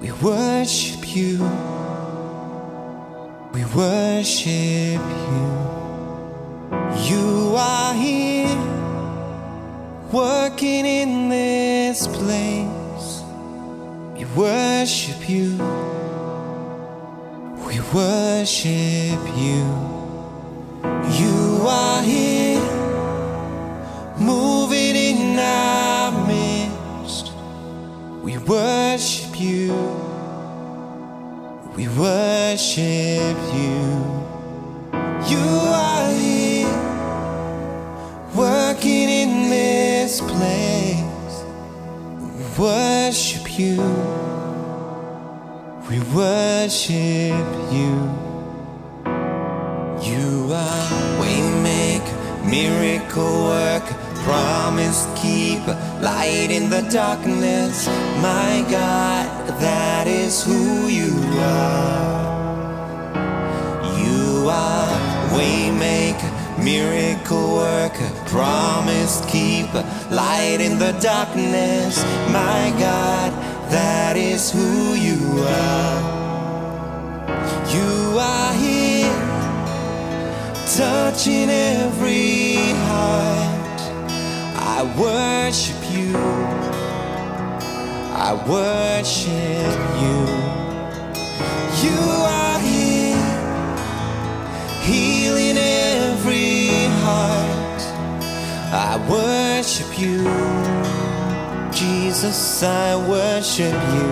We worship you. We worship you. You are here, working in this place. We worship you. We worship you. You are here, We worship you. We worship you. You are here, working in this place. We worship you. We worship you. You are waymaker, miracle worker, promise keeper, light in the darkness. My God, that is who you are. You are waymaker, miracle worker, promise keeper, light in the darkness. My God, that is who you are. You are here, touching every worship you. I worship you. You are here, healing every heart. I worship you. Jesus, I worship you.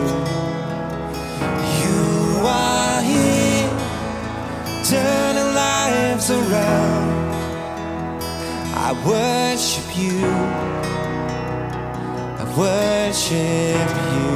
You are here, turning lives around. I worship you. Worship. You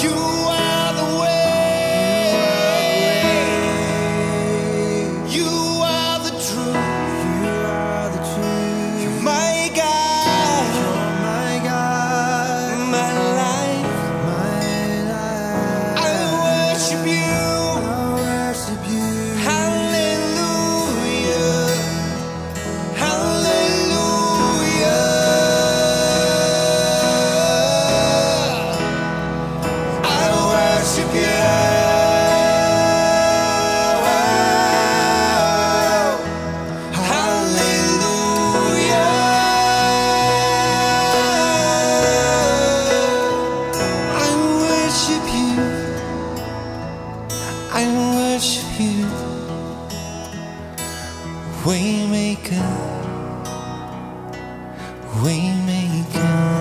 you Waymaker. Waymaker.